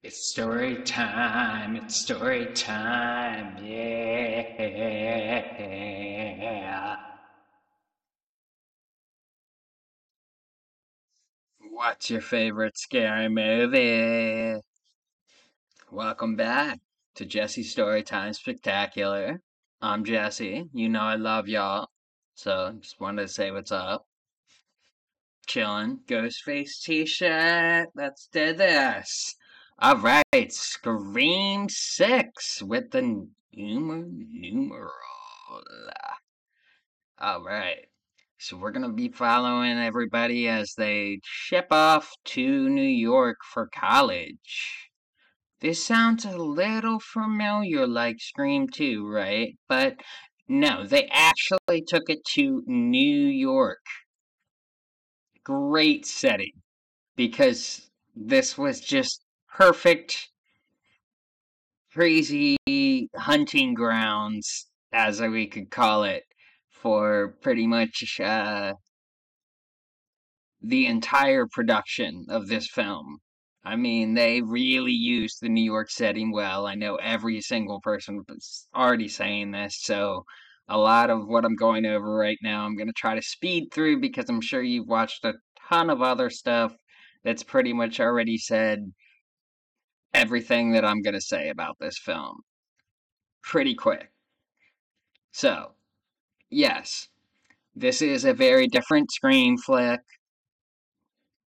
It's story time. It's story time. Yeah. What's your favorite scary movie? Welcome back to Jesse's Storytime Spectacular. I'm Jesse. You know I love y'all. So just wanted to say what's up. Chillin'. Ghostface t-shirt. Let's do this. Alright, Scream 6 with the numer numeral. Alright. So we're gonna be following everybody as they ship off to New York for college. This sounds a little familiar like Scream 2, right? But no, they actually took it to New York. Great setting. Because this was just perfect, crazy hunting grounds, as we could call it, for pretty much uh, the entire production of this film. I mean, they really used the New York setting well. I know every single person was already saying this, so a lot of what I'm going over right now, I'm going to try to speed through because I'm sure you've watched a ton of other stuff that's pretty much already said everything that I'm going to say about this film pretty quick. So, yes, this is a very different Scream flick.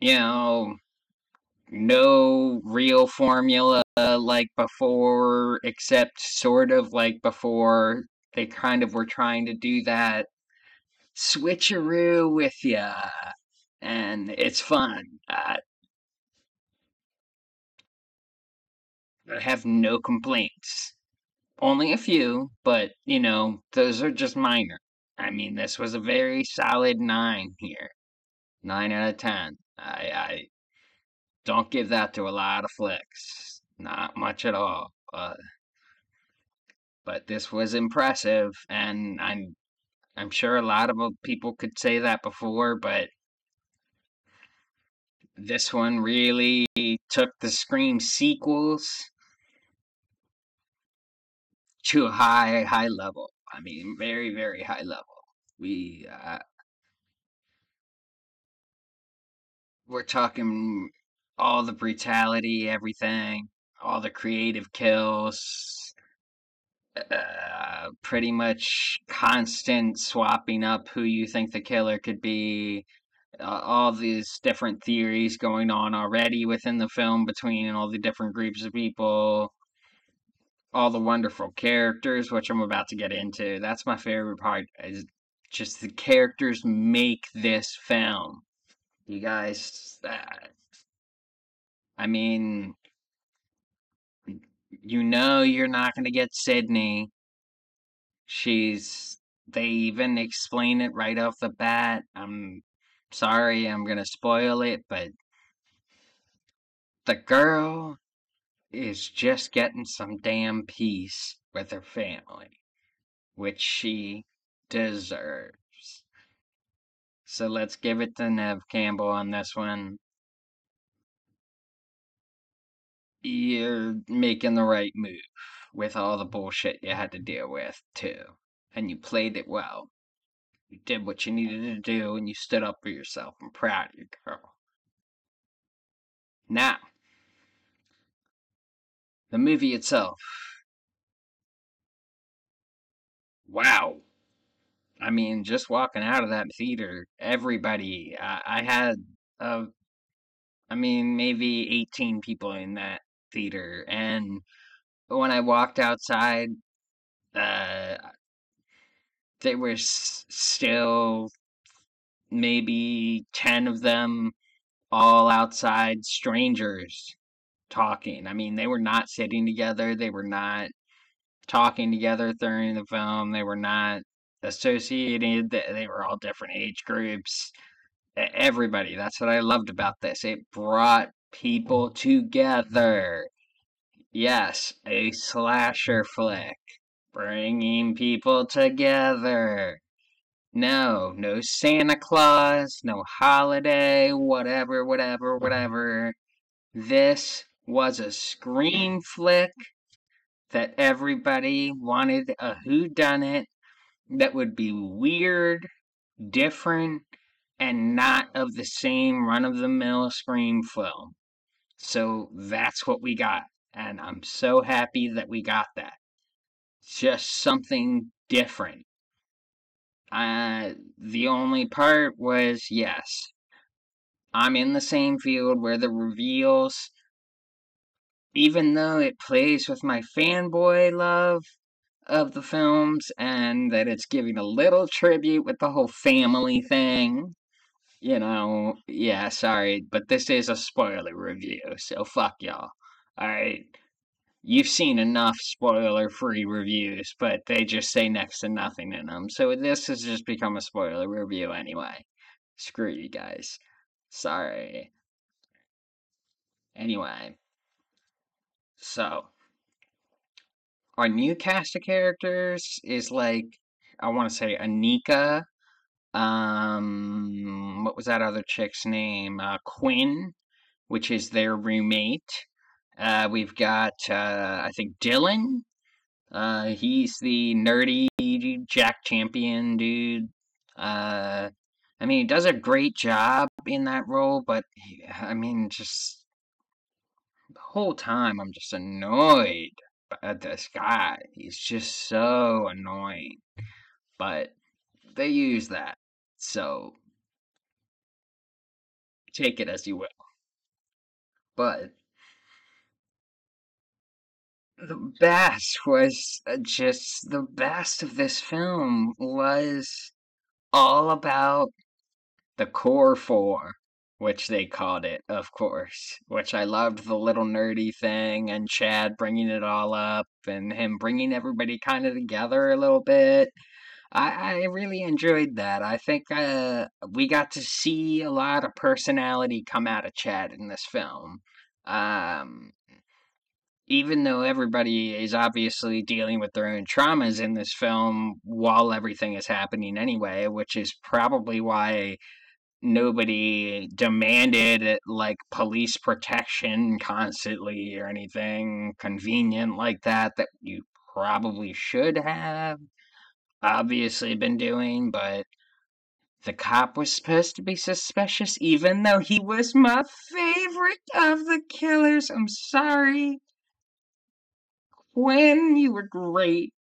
You know, no real formula like before, except sort of like before. They kind of were trying to do that switcheroo with ya, and it's fun. Uh, have no complaints. Only a few, but you know, those are just minor. I mean, this was a very solid nine here. Nine out of ten. I, I don't give that to a lot of flicks. Not much at all. Uh, but this was impressive, and I'm I'm sure a lot of people could say that before, but this one really took the Scream sequels to a high high level. I mean, very very high level. We uh, we're talking all the brutality, everything, all the creative kills, uh, pretty much constant swapping up who you think the killer could be. Uh, all these different theories going on already within the film between all the different groups of people all the wonderful characters, which I'm about to get into. That's my favorite part. Is just the characters make this film. You guys, uh, I mean, you know, you're not going to get Sidney. She's. They even explain it right off the bat. I'm sorry, I'm going to spoil it, but the girl is just getting some damn peace with her family, which she deserves. So let's give it to Neve Campbell on this one. You're making the right move with all the bullshit you had to deal with, too. And you played it well. You did what you needed to do and you stood up for yourself. I'm proud of you, girl. Now, the movie itself. Wow. I mean, just walking out of that theater, everybody, I, I had, uh, I mean, maybe 18 people in that theater. And when I walked outside, uh, there were s- still maybe 10 of them all outside strangers talking. I mean, they were not sitting together, they were not talking together during the film, they were not associated, they were all different age groups. Everybody, that's what I loved about this. It brought people together. Yes, a slasher flick. Bringing people together. No, no Santa Claus, no holiday, whatever, whatever, mm-hmm. whatever. This was a Scream flick that everybody wanted a who done it that would be weird, different, and not of the same run of the mill Scream film. So that's what we got. And I'm so happy that we got that. Just something different. Uh, the only part was yes, I'm in the same field where the reveals, even though it plays with my fanboy love of the films and that it's giving a little tribute with the whole family thing, you know, yeah, sorry, but this is a spoiler review, so fuck y'all. Alright? You've seen enough spoiler free reviews, but they just say next to nothing in them. So this has just become a spoiler review anyway. Screw you guys. Sorry. Anyway. So. Our new cast of characters is like, I want to say Anika. Um, what was that other chick's name? Uh, Quinn, which is their roommate. Uh, we've got, uh, I think, Dylan. Uh, he's the nerdy Jack Champion dude. Uh, I mean, he does a great job in that role, but he, I mean, just whole time I'm just annoyed at this guy. He's just so annoying. But they use that, so take it as you will. But the best was uh, just the best of this film was all about the core four, which they called it, of course. Which I loved the little nerdy thing and Chad bringing it all up and him bringing everybody kind of together a little bit. I, I really enjoyed that. I think uh, we got to see a lot of personality come out of Chad in this film. Um, even though everybody is obviously dealing with their own traumas in this film while everything is happening anyway, which is probably why nobody demanded like police protection constantly or anything convenient like that that you probably should have obviously been doing, but the cop was supposed to be suspicious even though he was my favorite of the killers. I'm sorry. Quinn, you were great.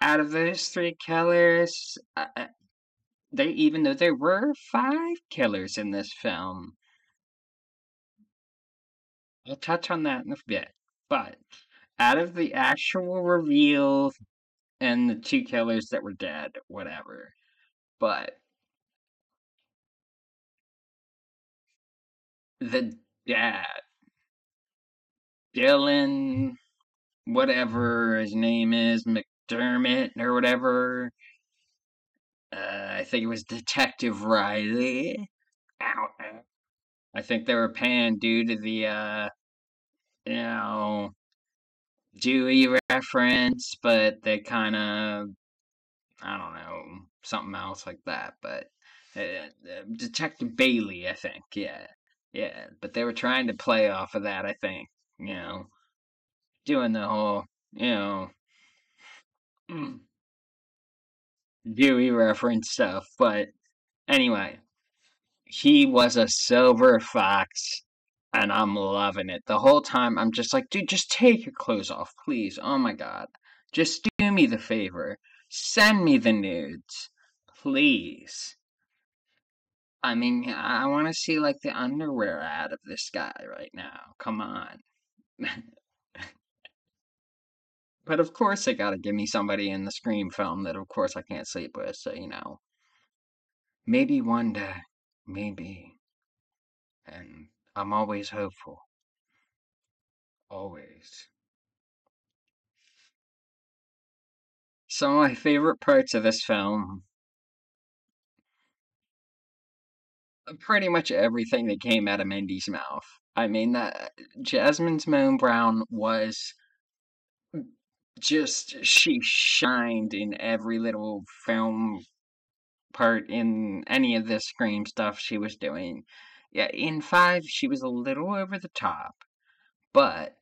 Out of those three killers, they even though there were five killers in this film. I'll touch on that in a bit. But out of the actual reveal and the two killers that were dead, whatever. But the dad, Dylan, whatever his name is, McDermott or whatever. Uh, I think it was Detective Riley. Ow. I think they were paying due to the, uh, you know, Dewey reference, but they kind of, I don't know, something else like that. But uh, Detective Bailey, I think, yeah, yeah. But they were trying to play off of that, I think, you know, doing the whole, you know, Dewey reference stuff. But anyway, he was a silver fox and I'm loving it. The whole time I'm just like, dude, just take your clothes off, please. Oh my god. Just do me the favor. Send me the nudes. Please. I mean, I want to see like the underwear ad of this guy right now. Come on. but of course they gotta give me somebody in the Scream film that of course I can't sleep with, so you know. Maybe one day. Maybe. And I'm always hopeful. Always. Some of my favorite parts of this film uh, pretty much everything that came out of Mindy's mouth. I mean that Jasmin Savoy Brown was just she shined in every little film part in any of this Scream stuff she was doing. Yeah, in five she was a little over the top, but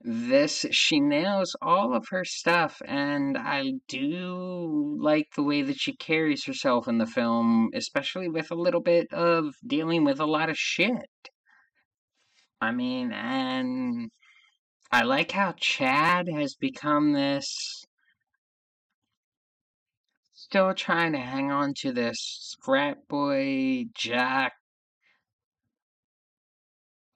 this she nails all of her stuff and I do like the way that she carries herself in the film, especially with a little bit of dealing with a lot of shit. I mean, and I like how Chad has become this still trying to hang on to this frat boy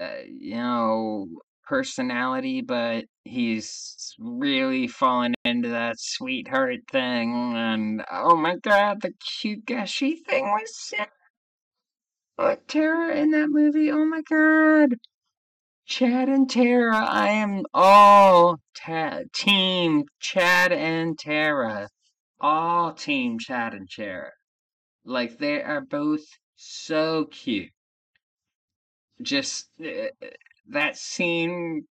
uh, you know personality but he's really fallen into that sweetheart thing and oh my god the cute gushy thing was sick Tara in that movie oh my god Chad and Tara I am all ta- team Chad and Tara all team Chad and Tara like they are both so cute just uh, that scene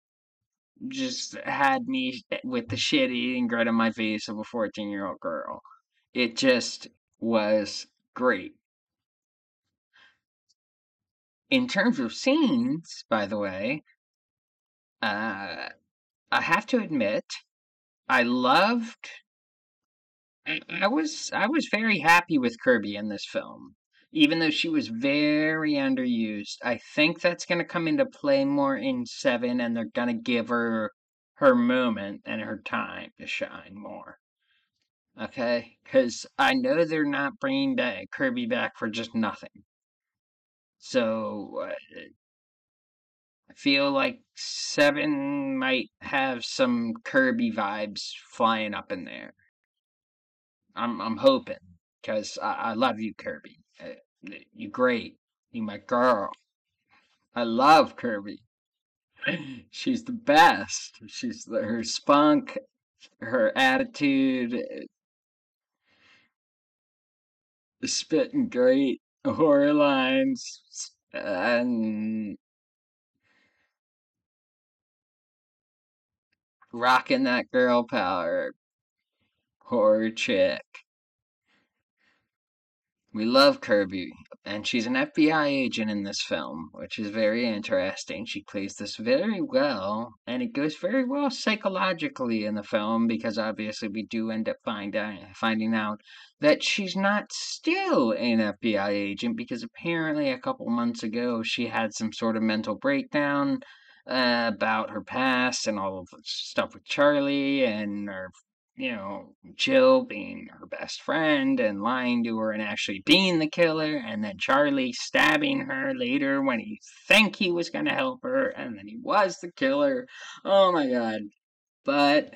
just had me with the shit eating grin on my face of a 14 year old girl. It just was great. In terms of scenes, by the way, uh, I have to admit, I loved. I, I was I was very happy with Kirby in this film, even though she was very underused. I think that's going to come into play more in seven, and they're going to give her her moment and her time to shine more. Okay, because I know they're not bringing back Kirby back for just nothing. So uh, I feel like seven might have some Kirby vibes flying up in there. I'm I'm hoping because I, I love you, Kirby. Uh, you great. You my girl. I love Kirby. She's the best. She's the, her spunk, her attitude, uh, spitting great horror lines, and rocking that girl power horror chick. We love Kirby, and she's an FBI agent in this film, which is very interesting. She plays this very well, and it goes very well psychologically in the film because obviously we do end up find out, finding out that she's not still an FBI agent because apparently a couple months ago she had some sort of mental breakdown uh, about her past and all of the stuff with Charlie and her you know, Jill being her best friend and lying to her and actually being the killer, and then Charlie stabbing her later when he think he was going to help her, and then he was the killer. Oh my god. But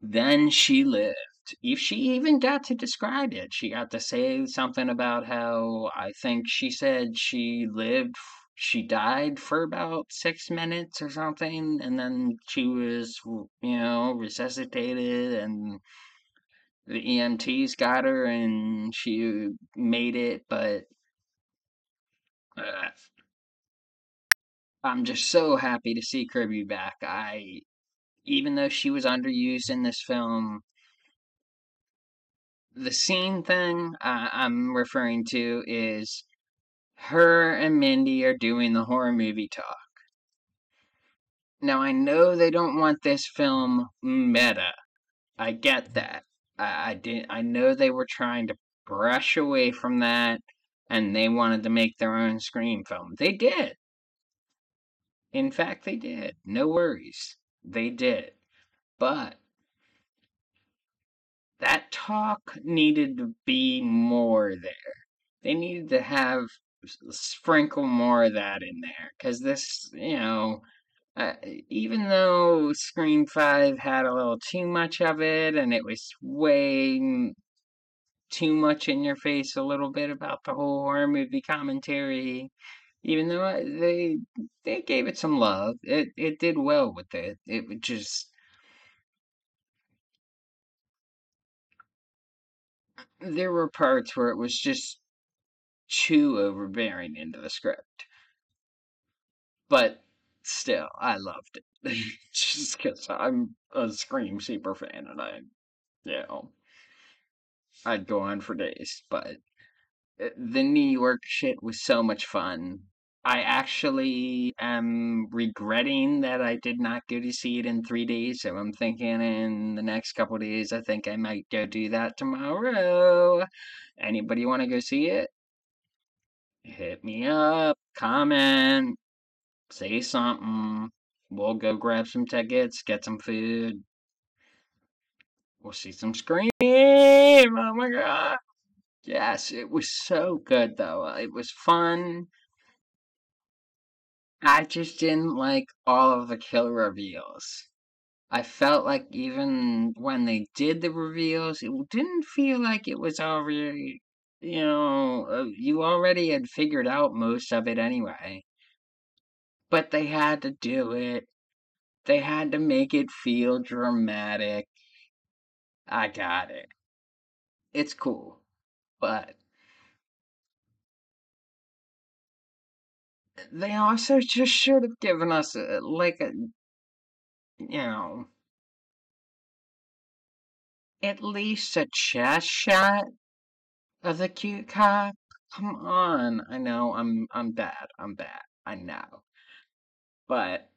then she lived. If she even got to describe it, she got to say something about how I think she said she lived she died for about six minutes or something, and then she was, you know, resuscitated, and the EMTs got her, and she made it. But uh, I'm just so happy to see Kirby back. I, even though she was underused in this film, the scene thing I'm referring to is her and Mindy are doing the horror movie talk. Now, I know they don't want this film meta. I get that. I, I did. I know they were trying to brush away from that, and they wanted to make their own Scream film. They did. In fact, they did. No worries. They did. But that talk needed to be more there. They needed to have sprinkle more of that in there because this, you know, uh, even though Scream 5 had a little too much of it and it was way too much in your face a little bit about the whole horror movie commentary, even though they they gave it some love, it it did well with it. It would just there were parts where it was just too overbearing into the script. But still, I loved it. Just because I'm a Scream super fan and I, you know, I'd go on for days. But uh, the New York shit was so much fun. I actually am regretting that I did not go to see it in 3D. So I'm thinking in the next couple days, I think I might go do that tomorrow. Anybody want to go see it? Hit me up, comment, say something. We'll go grab some tickets, get some food. We'll see some Scream. Oh my god. Yes, it was so good though. Uh, it was fun. I just didn't like all of the kill reveals. I felt like even when they did the reveals, it didn't feel like it was already, you know, uh, you already had figured out most of it anyway. But they had to do it. They had to make it feel dramatic. I got it. It's cool. But they also just should have given us a, like a you know at least a chest shot of the cute cop come on. I know i'm i'm bad i'm bad i know. But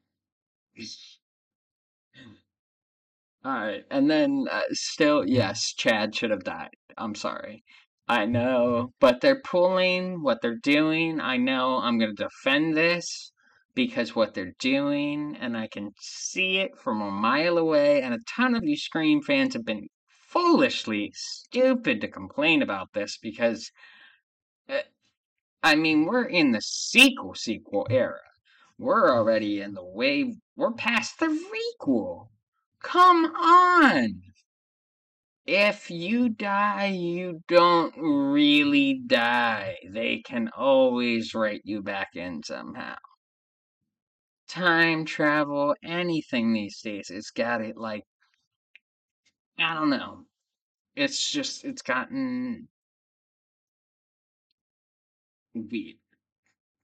all right and then uh, still yes chad should have died. I'm sorry. I know, but they're pulling what they're doing. I know I'm going to defend this because what they're doing, and I can see it from a mile away, and a ton of you Scream fans have been foolishly stupid to complain about this because, uh, I mean, we're in the sequel sequel era. We're already in the way, we're past the requel. Come on! if you die, you don't really die. They can always write you back in somehow. Time travel, anything these days, it's got it like, I don't know. It's just, it's gotten weird.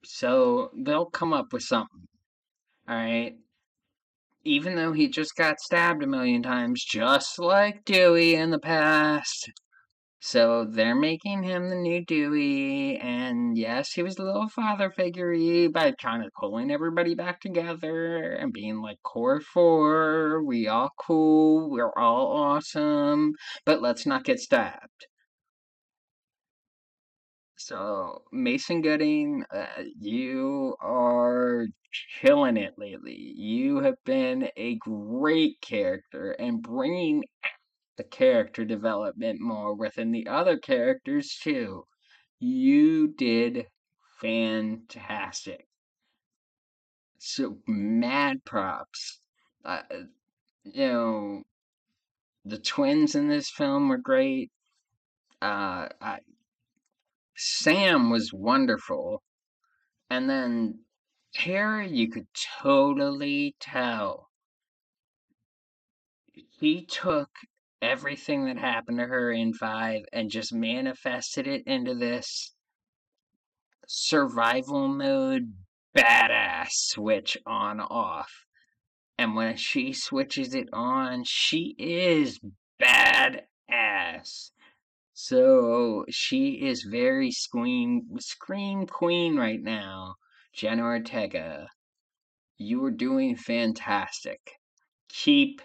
So they'll come up with something. Alright? Even though he just got stabbed a million times, just like Dewey in the past. So they're making him the new Dewey, and yes, he was a little father figurey by kind of pulling everybody back together and being like core four, we all cool, we're all awesome, but let's not get stabbed. So Mason Gooding, uh, you are killing it lately. You have been a great character and bringing the character development more within the other characters too. You did fantastic. So mad props. Uh, you know, the twins in this film were great. Uh, I, Sam was wonderful, and then Tara, you could totally tell he took everything that happened to her in five and just manifested it into this survival mode badass switch on off. And when she switches it on, she is badass. So she is very scream scream queen right now. Jenna Ortega. You are doing fantastic. Keep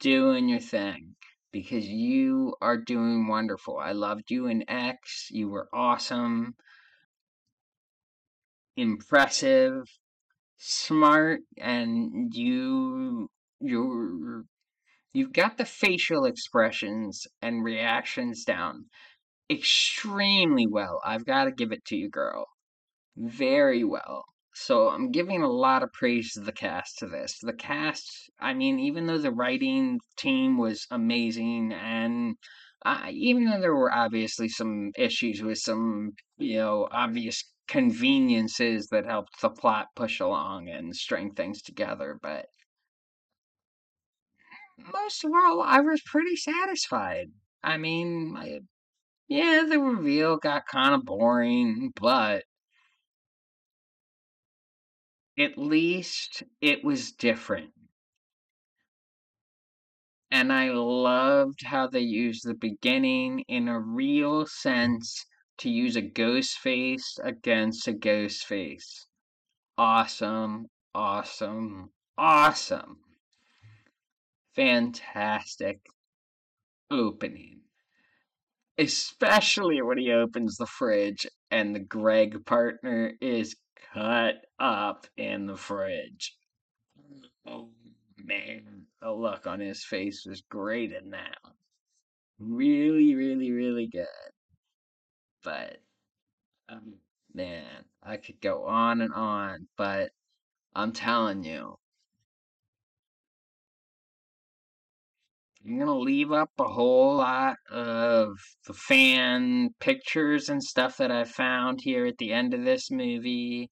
doing your thing because you are doing wonderful. I loved you in X. You were awesome, impressive, smart, and you you're you've got the facial expressions and reactions down extremely well. I've got to give it to you, girl. Very well. So I'm giving a lot of praise to the cast to this. The cast, I mean, even though the writing team was amazing, and uh, even though there were obviously some issues with some, you know, obvious conveniences that helped the plot push along and string things together, but most of all, I was pretty satisfied. I mean, I, yeah, the reveal got kind of boring, but at least it was different. And I loved how they used the beginning in a real sense to use a ghost face against a ghost face. awesome, awesome, awesome. Fantastic opening. Especially when he opens the fridge and the Greg partner is cut up in the fridge. Oh man, the look on his face was great in that. Really, really, really good. But um, man, I could go on and on, but I'm telling you, I'm gonna leave up a whole lot of the fan pictures and stuff that I found here at the end of this movie.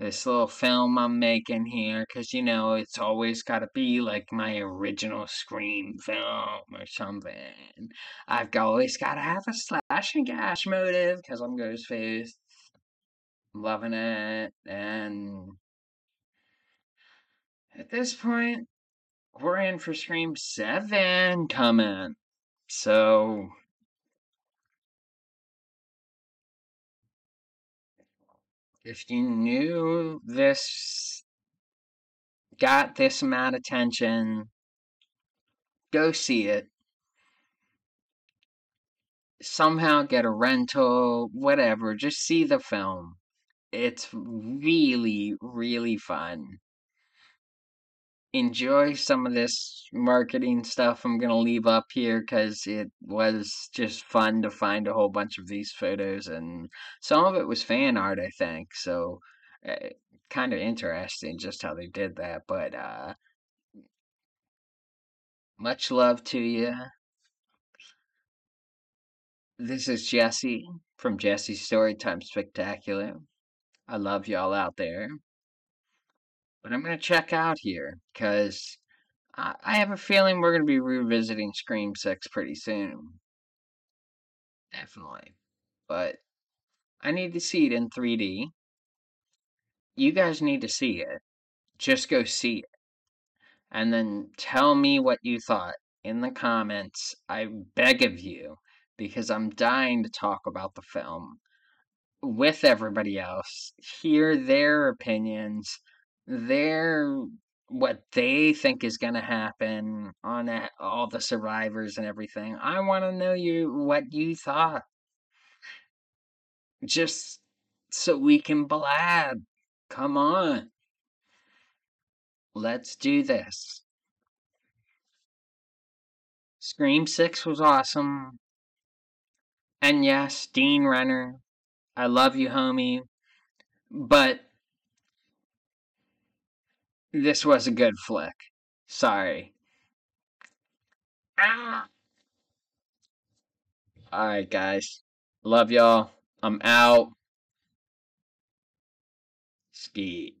This little film I'm making here, because you know, it's always got to be like my original Scream film or something. I've always got to have a slash and gash motive, because I'm Ghostface. Loving it, and at this point, we're in for Scream 7 coming. So, if you knew this got this amount of attention, go see it. Somehow get a rental, whatever, just see the film. It's really, really fun enjoy some of this marketing stuff I'm going to leave up here because it was just fun to find a whole bunch of these photos and some of it was fan art, I think. So uh, kind of interesting just how they did that. But uh, much love to you. This is Jesse from Jesse's Storytime Spectacular. I love y'all out there. But I'm going to check out here because I have a feeling we're going to be revisiting Scream 6 pretty soon. Definitely. But I need to see it in 3D. You guys need to see it. Just go see it. And then tell me what you thought in the comments. I beg of you, because I'm dying to talk about the film with everybody else, hear their opinions, their what they think is going to happen on all the survivors and everything. I want to know you what you thought. Just so we can blab. Come on. Let's do this. Scream 6 was awesome. And yes, Dean Renner, I love you, homie. But this was a good flick. Sorry. Ah. Alright, guys. Love y'all. I'm out. Ski.